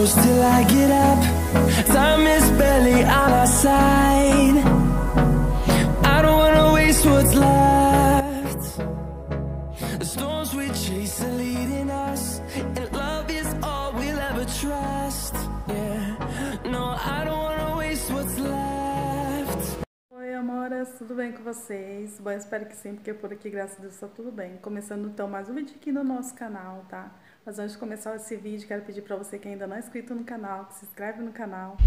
close till I get up. Time is barely on our side. I don't wanna waste what's left. The storms we chase are leading us, and love is all we'll ever trust. Yeah, no, I don't wanna waste what's left. Oi, amoras, tudo bem com vocês? Bom, espero que sim, porque por aqui, graças a Deus, tá tudo bem. Começando então mais um vídeo aqui no nosso canal, tá? Mas antes de começar esse vídeo, quero pedir para você que ainda não é inscrito no canal, que se inscreve no canal,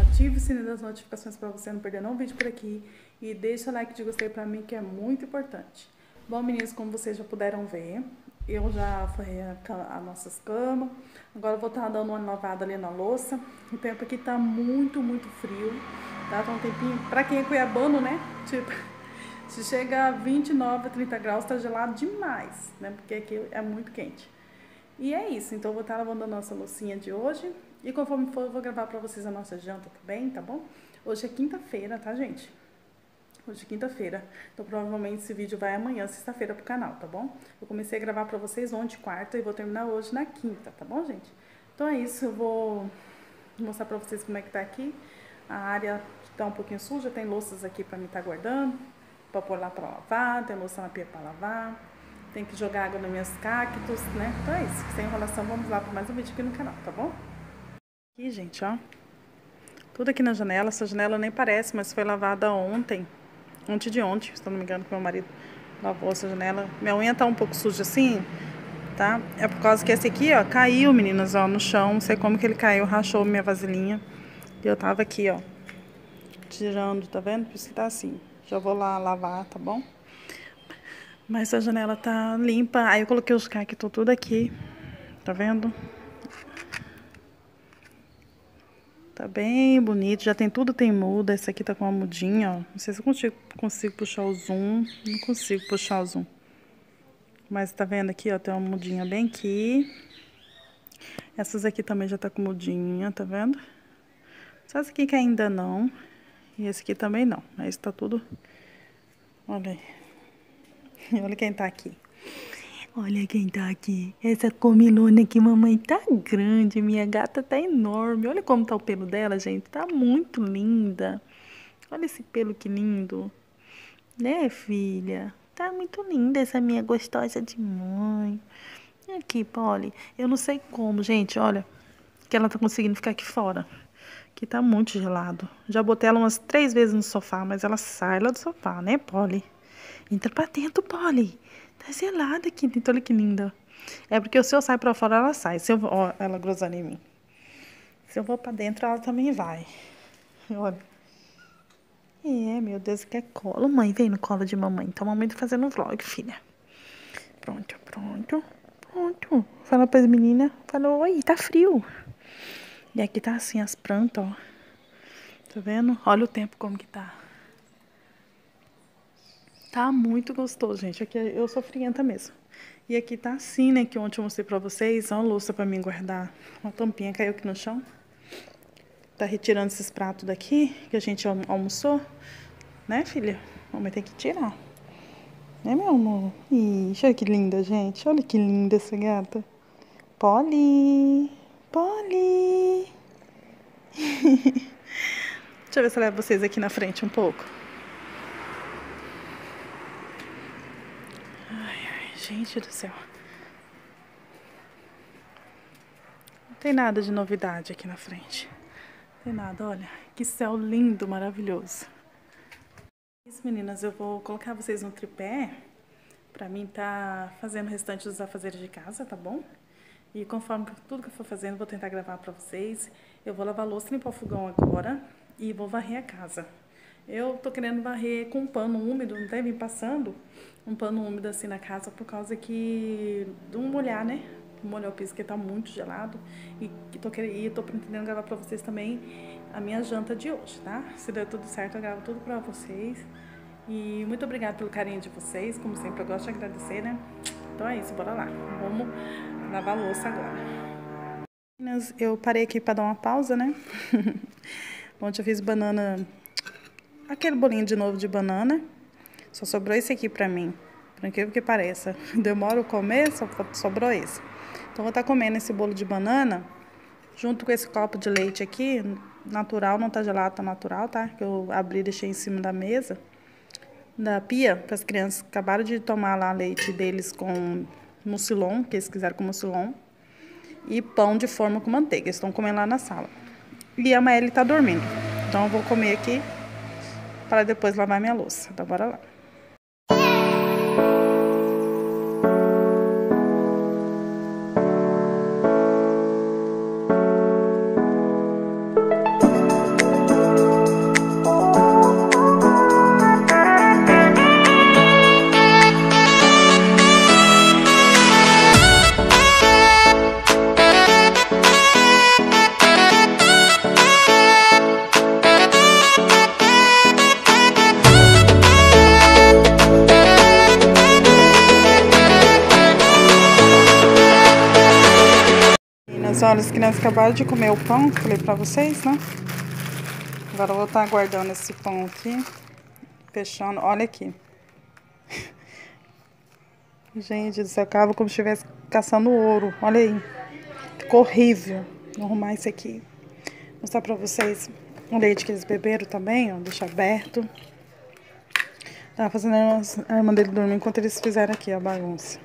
ative o sininho das notificações para você não perder nenhum vídeo por aqui e deixa o like de gostei para mim, que é muito importante. Bom, meninos, como vocês já puderam ver, eu já forrei as nossas camas, agora vou estar dando uma lavada ali na louça. O tempo aqui tá muito, muito frio, tá? Tá um tempinho, pra quem é cuiabano, né? Tipo, se chega a 29, 30 graus, tá gelado demais, né? Porque aqui é muito quente. E é isso, então eu vou estar lavando a nossa loucinha de hoje. E conforme for, eu vou gravar pra vocês a nossa janta também, tá bom? Hoje é quinta-feira, tá, gente? Hoje é quinta-feira. Então, provavelmente esse vídeo vai amanhã, sexta-feira, pro canal, tá bom? Eu comecei a gravar pra vocês ontem, quarta, e vou terminar hoje na quinta, tá bom, gente? Então é isso, eu vou mostrar pra vocês como é que tá aqui. A área tá um pouquinho suja, tem louças aqui pra mim tá guardando, pra pôr lá pra lavar, tem louça na pia pra lavar. Tem que jogar água nos meus cactos, né? Então é isso. Sem enrolação, vamos lá para mais um vídeo aqui no canal, tá bom? Aqui, gente, ó. Tudo aqui na janela. Essa janela nem parece, mas foi lavada ontem. Ontem de ontem, se não me engano, que meu marido lavou essa janela. Minha unha tá um pouco suja assim, tá? É por causa que esse aqui, ó, caiu, meninas, ó, no chão. Não sei como que ele caiu, rachou minha vasilhinha. E eu tava aqui, ó, tirando, tá vendo? Por isso que tá assim. Já vou lá lavar, tá bom? Mas a janela tá limpa. Aí eu coloquei os cactos tudo aqui. Tá vendo? Tá bem bonito. Já tem tudo, tem muda. Esse aqui tá com uma mudinha, ó. Não sei se eu consigo, consigo puxar o zoom. Não consigo puxar o zoom. Mas tá vendo aqui, ó. Tem uma mudinha bem aqui. Essas aqui também já tá com mudinha, tá vendo? Só esse aqui que ainda não. E esse aqui também não. Mas tá tudo... Olha aí. Olha quem tá aqui. Olha quem tá aqui. Essa comilona aqui, mamãe, tá grande. Minha gata tá enorme. Olha como tá o pelo dela, gente. Tá muito linda. Olha esse pelo que lindo. Né, filha? Tá muito linda essa minha gostosa de mãe. Aqui, Polly. Eu não sei como, gente, olha. Que ela tá conseguindo ficar aqui fora. Que tá muito gelado. Já botei ela umas três vezes no sofá, mas ela sai lá do sofá, né, Polly? Entra pra dentro, Polly. Tá gelada aqui. Olha que linda. É porque se eu sair pra fora, ela sai. Se eu ó, ela grosando em mim. Se eu vou pra dentro, ela também vai. Olha. É, meu Deus, que é colo. Mãe, vem no colo de mamãe. Então, mamãe tá fazendo um vlog, filha. Pronto, pronto, pronto. Fala pras meninas. Fala, oi, tá frio. E aqui tá assim as plantas, ó. Tá vendo? Olha o tempo como que tá. Tá muito gostoso, gente. Aqui eu sou frienta mesmo. E aqui tá assim, né? Que ontem eu mostrei pra vocês. Ó, uma louça pra mim guardar. Uma tampinha caiu aqui no chão. Tá retirando esses pratos daqui, que a gente almoçou. Né, filha? Mamãe tem que tirar. Né, meu amor? Ixi, olha que linda, gente. Olha que linda essa gata. Polly! Polly! Deixa eu ver se eu levo vocês aqui na frente um pouco. Gente do céu. Não tem nada de novidade aqui na frente. Não tem nada, olha. Que céu lindo, maravilhoso. Isso, meninas, eu vou colocar vocês no tripé pra mim tá fazendo o restante dos afazeres de casa, tá bom? E conforme tudo que eu for fazendo, vou tentar gravar pra vocês. Eu vou lavar a louça, limpar o fogão agora e vou varrer a casa. Eu tô querendo varrer com um pano úmido, não deve vir passando um pano úmido assim na casa por causa que de um molhar, né? Molhar o piso que tá muito gelado e tô querendo, e tô pretendendo gravar para vocês também a minha janta de hoje, tá? Se der tudo certo, eu gravo tudo para vocês. E muito obrigada pelo carinho de vocês, como sempre eu gosto de agradecer, né? Então é isso, bora lá. Vamos lavar louça agora. Eu parei aqui para dar uma pausa, né? Ontem eu fiz banana aquele bolinho de novo de banana. Só sobrou esse aqui pra mim. Incrível que pareça. Demora a comer, só sobrou esse. Então, vou estar tá comendo esse bolo de banana Junto com esse copo de leite aqui, natural, não tá gelado, tá natural, tá? Que eu abri e deixei em cima da mesa, da pia, para as crianças acabaram de tomar lá leite deles com mucilon, que eles quiseram com mucilon, e pão de forma com manteiga. Estão comendo lá na sala. E a Maeli tá dormindo. Então eu vou comer aqui para depois lavar minha louça. Então bora lá. Meninas, olha, as crianças acabaram de comer o pão, falei pra vocês, né? Agora eu vou estar aguardando esse pão aqui, fechando, olha aqui. Gente do céu, como se estivesse caçando ouro, olha aí. Ficou horrível. Vou arrumar isso aqui. Mostrar pra vocês o leite que eles beberam também, ó, deixa aberto. Tava fazendo a irmã dele dormir enquanto eles fizeram aqui a bagunça.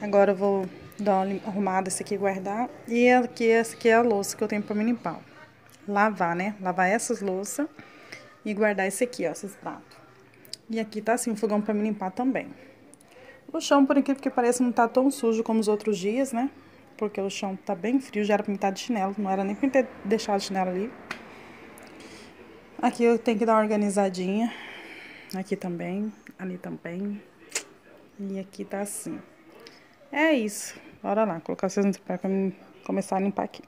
Agora eu vou dar uma arrumada esse aqui guardar. E aqui, essa aqui é a louça que eu tenho pra me limpar. Lavar, né? Lavar essas louças e guardar esse aqui, ó, esses pratos. E aqui tá assim, o fogão pra me limpar também. O chão, por incrível que pareça, não tá tão sujo como os outros dias, né? Porque o chão tá bem frio, já era pra me de chinelo, não era nem pra ter deixado o chinelo ali. Aqui eu tenho que dar uma organizadinha. Aqui também, ali também. E aqui tá assim. É isso. Bora lá, colocar vocês no pé pra começar a limpar aqui.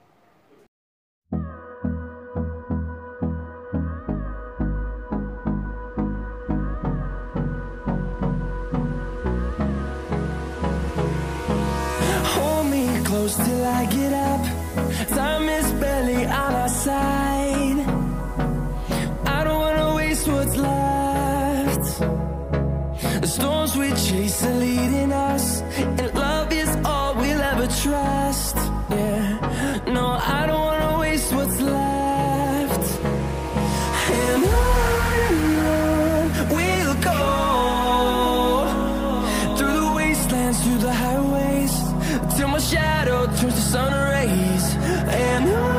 Hold me close till I get up. Time is barely on our side. Sun rays. And on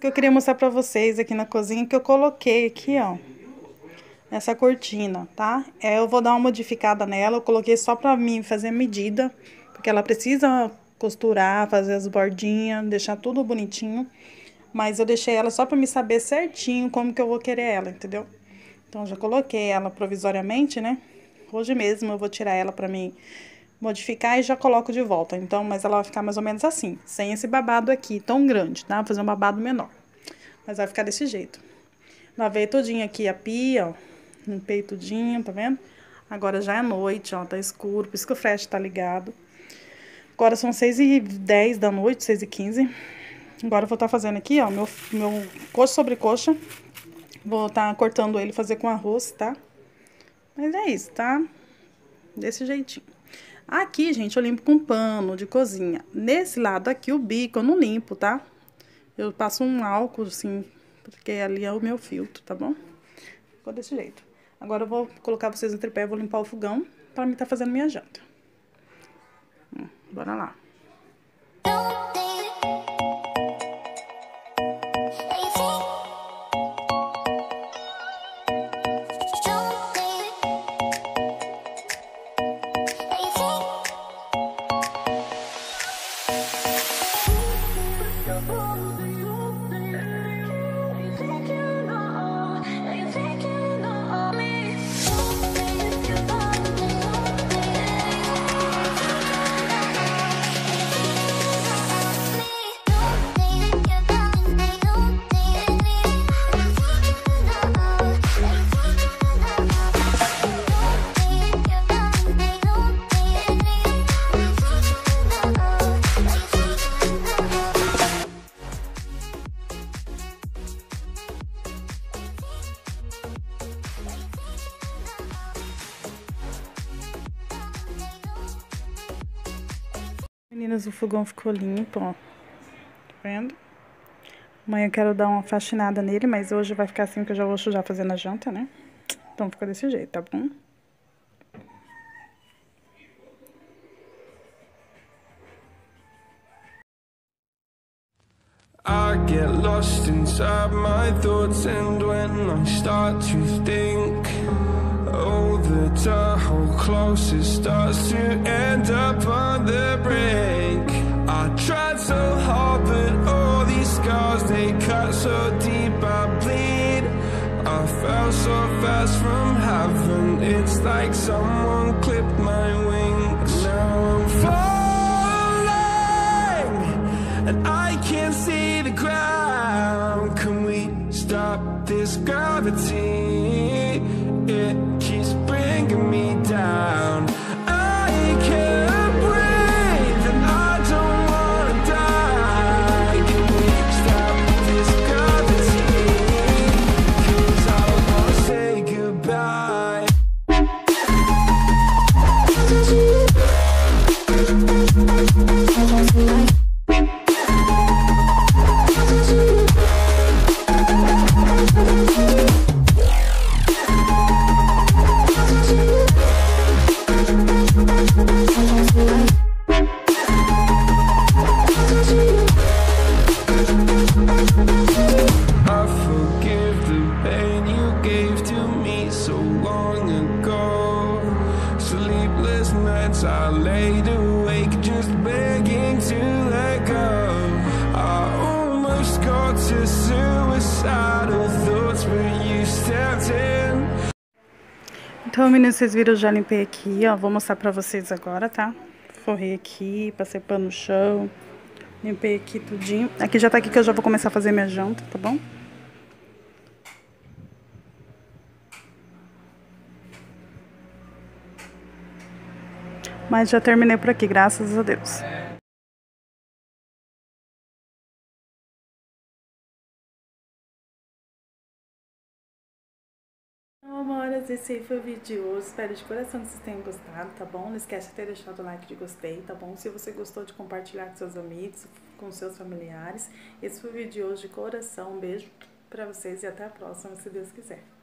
Que eu queria mostrar pra vocês aqui na cozinha, que eu coloquei aqui, ó. nessa cortina, tá? É, eu vou dar uma modificada nela, eu coloquei só pra mim fazer medida, porque ela precisa costurar, fazer as bordinhas, deixar tudo bonitinho. Mas eu deixei ela só pra me saber certinho como que eu vou querer ela, entendeu? Então, já coloquei ela provisoriamente, né? Hoje mesmo eu vou tirar ela pra mim modificar e já coloco de volta. Então, mas ela vai ficar mais ou menos assim, sem esse babado aqui tão grande, tá? Vou fazer um babado menor. Mas vai ficar desse jeito. Lavei todinho aqui a pia, ó. Limpei tudinho, tá vendo? Agora já é noite, ó, tá escuro, por isso que o flash tá ligado. Agora são 6 e 10 da noite, 6 e 15 Agora eu vou estar tá fazendo aqui, ó, meu, meu coxa sobre coxa. Vou estar tá cortando ele, fazer com arroz, tá? Mas é isso, tá? Desse jeitinho. Aqui, gente, eu limpo com pano de cozinha. Nesse lado aqui, o bico, eu não limpo, tá? Eu passo um álcool, assim, porque ali é o meu filtro, tá bom? Ficou desse jeito. Agora eu vou colocar vocês no tripé, vou limpar o fogão pra mim tá fazendo minha janta. Hum, bora lá. Meninas, o fogão ficou limpo, ó. Tá vendo? Amanhã eu quero dar uma faxinada nele, mas hoje vai ficar assim que eu já vou já fazendo a janta, né? Então ficou desse jeito, tá bom? I get lost inside my thoughts and when I start to think Oh, the Tahoe closest starts to end up on the brink. I tried so hard, but all these scars, they cut so deep, I bleed. I fell so fast from heaven, it's like someone clipped my wings. Now I'm falling, and I can't see the ground. Can we stop this gravity? I laid awake just begging to let go. I almost got to suicidal thoughts, you stepped in. Então, meninos, vocês viram, eu já limpei aqui, ó. Vou mostrar pra vocês agora, tá? Forrei aqui, passei pano no chão. Limpei aqui tudinho. Aqui já tá aqui que eu já vou começar a fazer minha janta, tá bom? Mas já terminei por aqui, graças a Deus. Amoras, esse foi o vídeo de hoje. Espero de coração que vocês tenham gostado, tá bom? Não esquece de ter deixado o like de gostei, tá bom? Se você gostou de compartilhar com seus amigos, com seus familiares. Esse foi o vídeo de hoje de coração. Um beijo pra vocês e até a próxima, se Deus quiser.